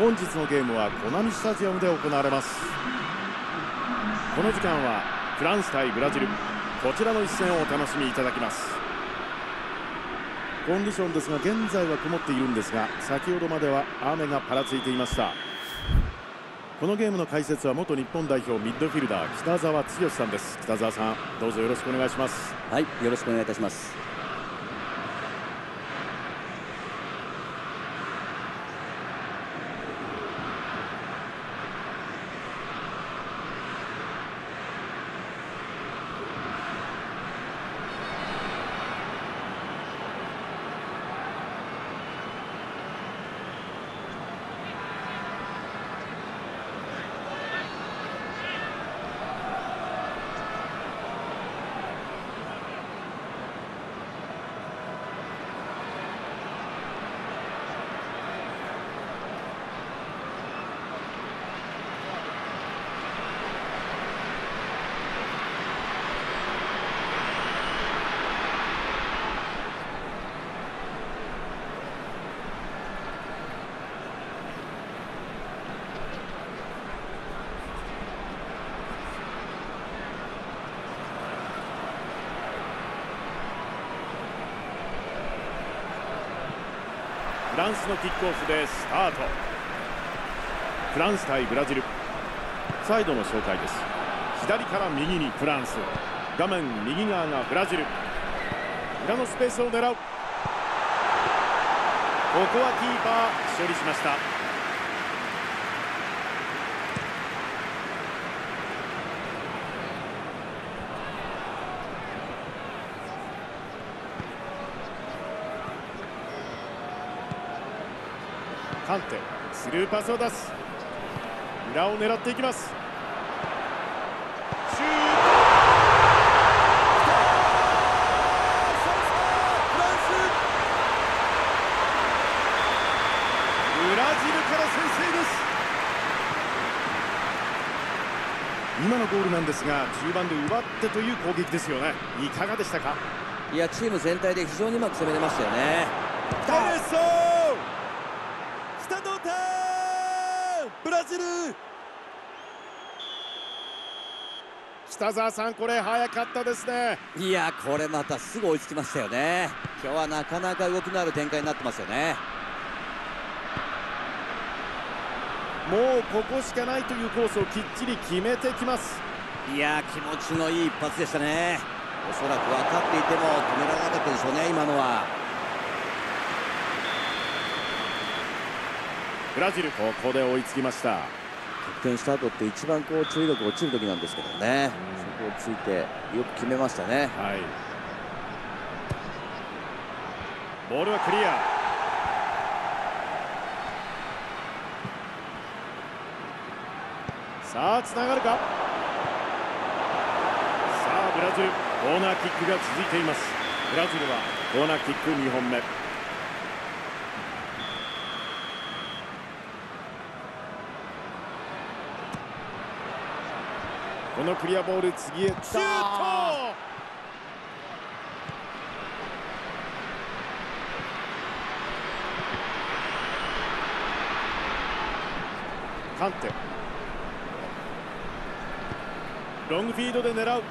本日のゲームはコナミスタジアムで行われます。この時間はフランス対ブラジル。こちらの一戦をお楽しみいただきます。コンディションですが現在は曇っているんですが先ほどまでは雨がぱらついていました。このゲームの解説は元日本代表ミッドフィルダー北澤剛さんです。北澤さんどうぞよろしくお願いします。はいよろしくお願いいたします。ランスのキックオフでスタート。フランス対ブラジル。サイドの紹介です。左から右にフランス。画面右側がブラジル。裏のスペースを狙う。ここはキーパー処理しました。カンテスルーパスを出す。裏を狙っていきます。シュート。ブラジルから先制です。今のゴールなんですが中盤で奪ってという攻撃ですよね。いかがでしたか？いやチーム全体で非常にうまく攻めれましたよねテレソ下同点ブラジル北澤さんこれ早かったですね。いやこれまたすぐ追いつきましたよね。今日はなかなか動きのある展開になってますよね。もうここしかないというコースをきっちり決めてきます。いや気持ちのいい一発でしたね。おそらく分かっていても止められなかったでしょうね今のは。ブラジルここで追いつきました得点した後って一番こう注意力落ちる時なんですけどね。そこをついてよく決めましたね。はい。ボールはクリア。さあつながるか？さあブラジル。コーナーキックが続いています。ブラジルはコーナーキック2本目。このクリアボール次へシュート！カンテ。ロングフィードで狙う。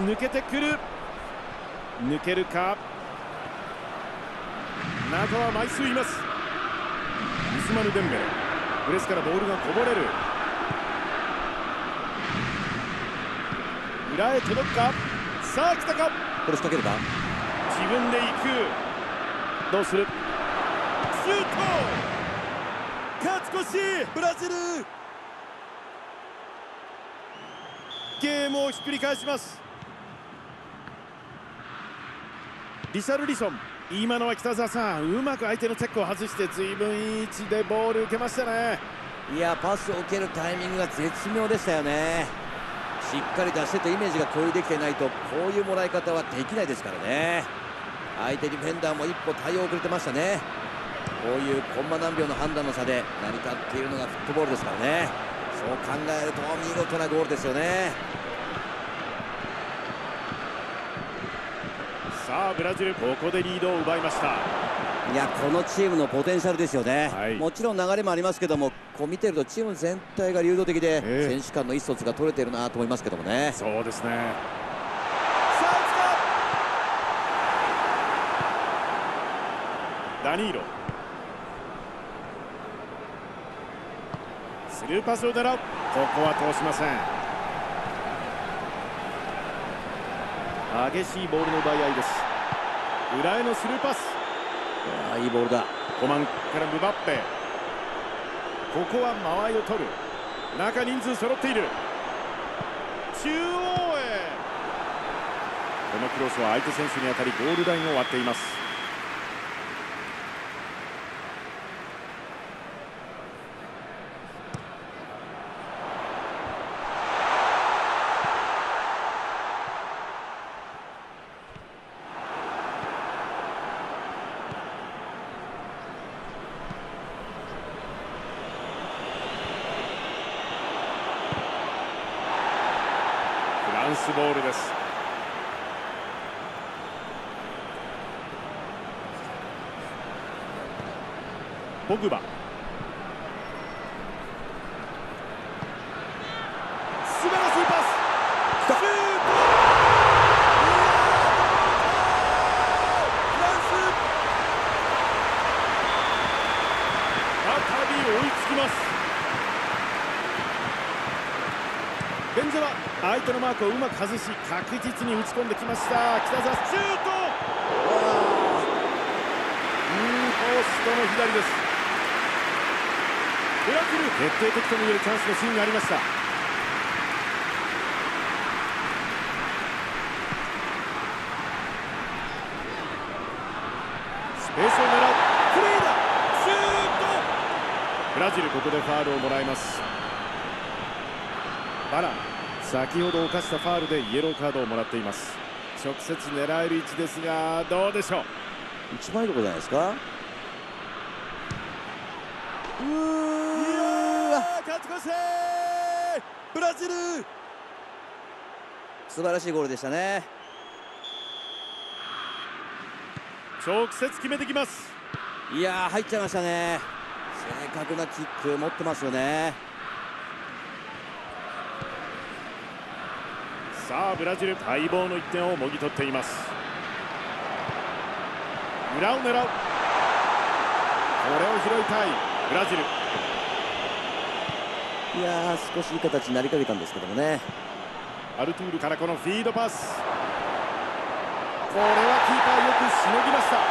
抜けてくる。抜けるか？中は枚数います。ミスマヌ・デンベレ。プレスからボールがこぼれる。裏へ届くか？さあ来たか？これ仕掛けるか？自分で行く。どうする？シュート！勝ち越し！ブラジル！ゲームをひっくり返します。リシャルリソン。今のは北澤さんうまく相手のチェックを外して随分いい位置でボール受けましたね。いやパスを受けるタイミングが絶妙でしたよねしっかり出してとイメージが共有できていないとこういうもらい方はできないですからね。相手ディフェンダーも一歩対応遅れてましたね。こういうコンマ何秒の判断の差で成り立っているのがフットボールですからね。そう考えると見事なゴールですよね。さあブラジルここでリードを奪いました。いやこのチームのポテンシャルですよね、はい。もちろん流れもありますけどもこう見てるとチーム全体が流動的で、ええ。選手間の意思疎通が取れてるなと思いますけどもね。そうですね。ダニーロ。スルーパスを狙う。ここは通しません。激しいボールの奪い合いです。裏へのスルーパスいいいボールだ。コマンからムバッペここは間合いを取る。中人数揃っている。中央へ。このクロスは相手選手に当たりゴールラインを割っていますフランスボールですポグバ素晴らしいパスシュートフランス再び追いつきますベンゼは相手のマークをうまく外し確実に打ち込んできました。北澤シュート！うーんポストの左です。ブラジル決定的ともいえるチャンスのシーンがありました。スペースを狙う。フリーだ！シュート！ブラジルここでファールをもらいます。バラン。先ほど犯したファールでイエローカードをもらっています。直接狙える位置ですがどうでしょう？一番いいところじゃないですか？うーわ！勝ち越し！ブラジル！素晴らしいゴールでしたね。直接決めてきます。いやー入っちゃいましたね。正確なキック持ってますよねさあブラジル待望の1点をもぎ取っています。裏を狙う。これを拾いたいブラジル。いやー少しいい形になりかけたんですけどもね。アルトゥールからこのフィードパス。これはキーパーよくしのぎました。ち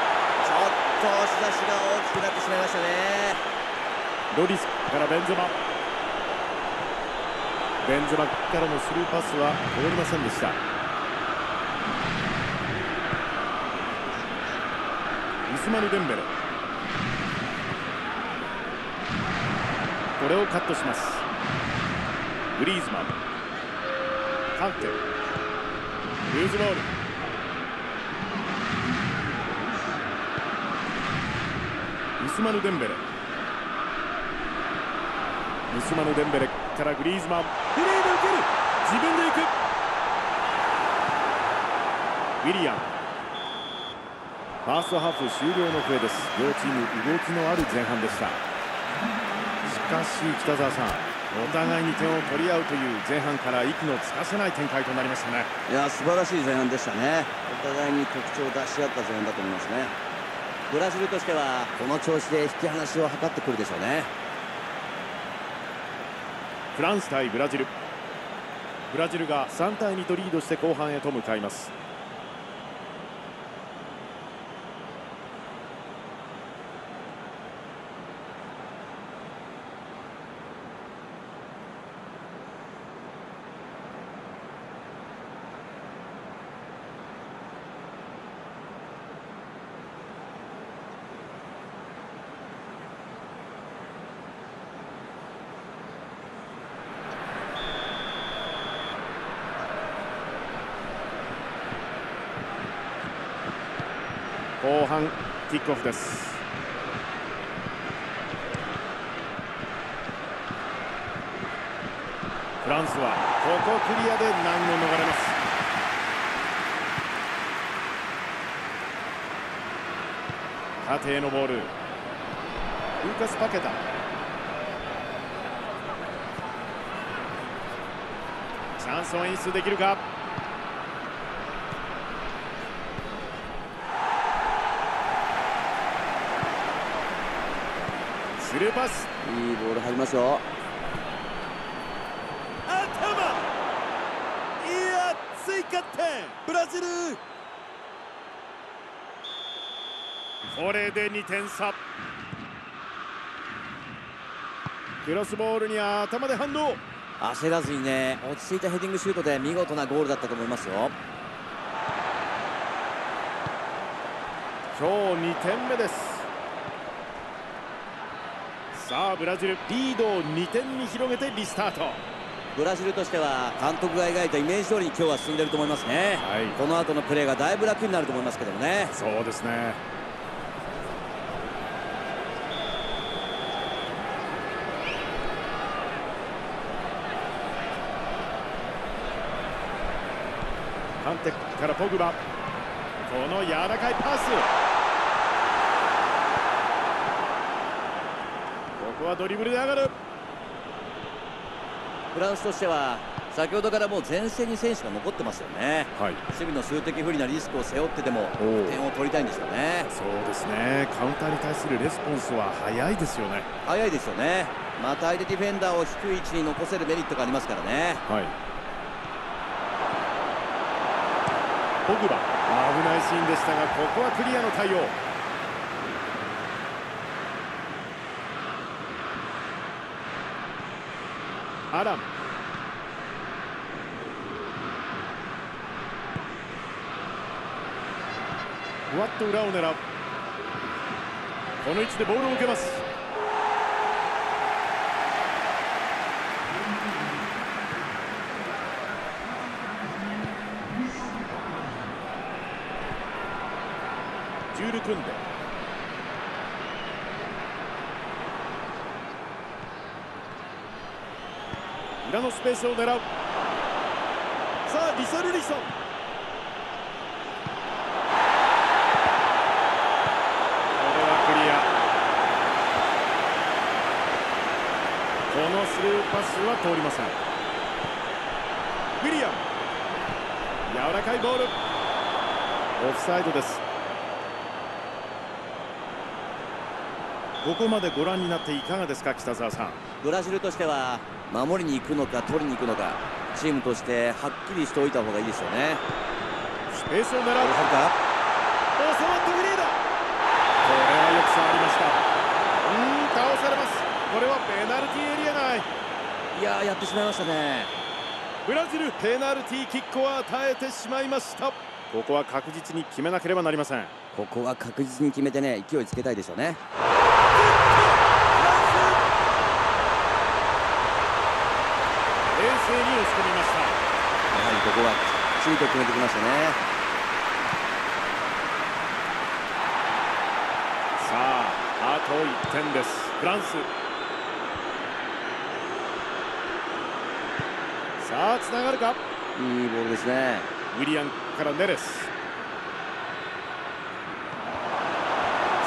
ょっと押し出しが大きくなってしまいましたね。ロリスからベンゼマベンゼマからのスルーパスは通りませんでした。ウスマヌ・デンベレ。これをカットします。グリーズマン。カンテ。ルーズボール。ウスマヌ・デンベレ。ウスマヌ・デンベレからグリーズマン。フリーで受ける自分で行く。ウィリアム。ファーストハーフ終了の笛です。両チーム動きのある前半でした。しかし北澤さんお互いに点を取り合うという前半から息のつかせない展開となりましたね。いや素晴らしい前半でしたね。お互いに特徴を出し合った前半だと思いますね。ブラジルとしてはこの調子で引き離しを図ってくるでしょうね。フランス対ブラジル。ブラジルが3対2とリードして後半へと向かいます。後半キックオフです。フランスはここクリアで難を逃れます。縦へのボール。ルーカス・パケタ。チャンスを演出できるか？ルーパス。いいボール入りますよ。頭。いや追加点。ブラジル。これで2点差。クロスボールに頭で反応。焦らずにね落ち着いたヘディングシュートで見事なゴールだったと思いますよ。今日2点目ですさあブラジルリードを2点に広げてリスタート。ブラジルとしては監督が描いたイメージ通りに今日は進んでると思いますね、はい。この後のプレーがだいぶ楽になると思いますけどもね。そうですね。カンテからポグバ。この柔らかいパスここはドリブルで上がる。フランスとしては先ほどからもう前線に選手が残ってますよね。はい。守備の数的不利なリスクを背負ってでも点を取りたいんですよね。そうですね。カウンターに対するレスポンスは早いですよね。早いですよね。また相手ディフェンダーを低い位置に残せるメリットがありますからね。はい。ポグバ。危ないシーンでしたがここはクリアの対応アランふわっと裏を狙う。この位置でボールを受けます。ジュール組んで裏のスペースを狙う。さあリサルリソン。これはクリア。このスルーパスは通りません。ウィリアム。柔らかいボール。オフサイドです。ここまでご覧になっていかがですか北澤さん。ブラジルとしては守りに行くのか取りに行くのかチームとしてはっきりしておいた方がいいですよね。スペースを狙う。か？オサマット・グリーダこれはよく触りました。うーん倒されます。これはペナルティーエリア内。いやーやってしまいましたね。ブラジルペナルティーキックを与えてしまいました。ここは確実に決めなければなりません。ここは確実に決めてね勢いつけたいですよね静に押し込みました。やはりここはきっちりと決めてきましたね。さああと1点です。フランス。さあつながるか？いいボールですね。ウィリアンからネレス。さ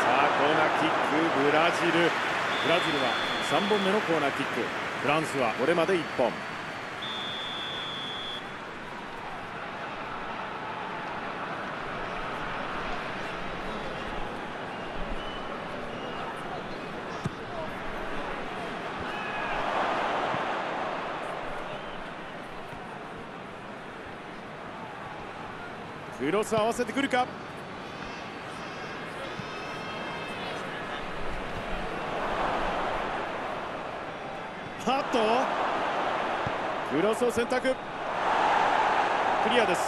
あコーナーキックブラジル。ブラジルは3本目のコーナーキック。フランスはこれまで1本クロス合わせてくるか？ハッとクロスを選択。クリアです。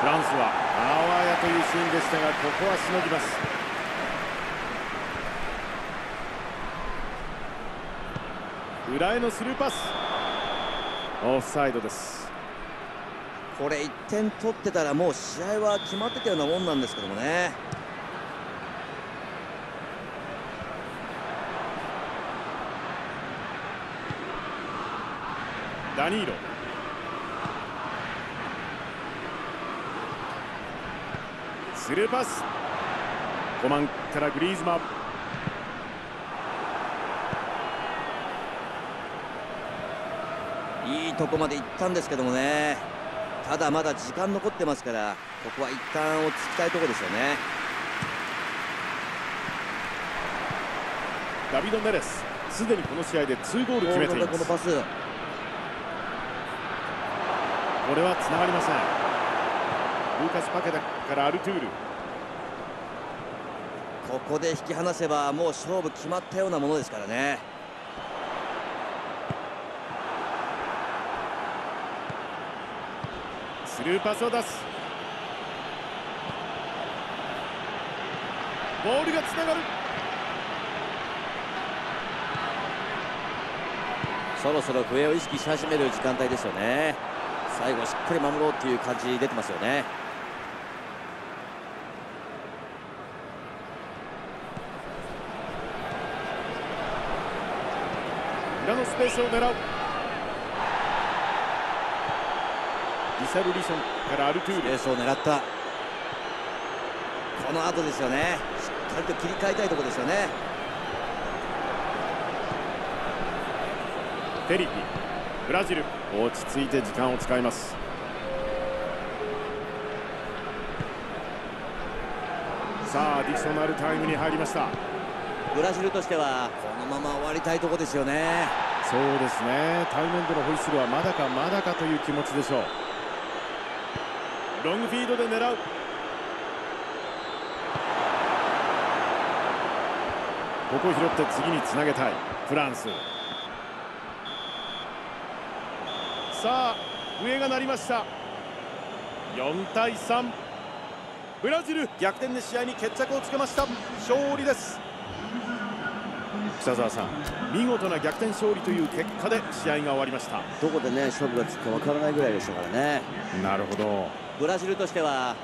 フランスはあわやというシーンでしたがここはしのぎます。裏へのスルーパス。オフサイドです。これ1点取ってたらもう試合は決まってたようなもんなんですけどもね。ダニーロ。スルーパス。5番からグリーズマン。いいとこまで行ったんですけどもねただまだ時間残ってますからここは一旦落ち着きたいところですよね。ダビド・ネレスすでにこの試合で2ゴール決めています。このパス。これはつながりません。ルーカス・パケタからアルトゥール。ここで引き離せばもう勝負決まったようなものですからねスルーパスを出す。ボールがつながる。そろそろ笛を意識し始める時間帯ですよね。最後しっかり守ろうっていう感じ出てますよね。裏のスペースを狙うリサルリソンからアルトゥール。レースを狙った。この後ですよね。しっかりと切り替えたいところですよね。フェリピブラジル。落ち着いて時間を使います。さあアディショナルタイムに入りました。ブラジルとしてはこのまま終わりたいところですよね。そうですね。対面でのホイッスルはまだかまだかという気持ちでしょうロングフィードで狙う。ここを拾って次につなげたい。フランス。さあ笛が鳴りました。4対3ブラジル。逆転で試合に決着をつけました。勝利です。北澤さん見事な逆転勝利という結果で試合が終わりました。どこでね勝負がつくかわからないぐらいでしたからね。なるほどブラジルとしては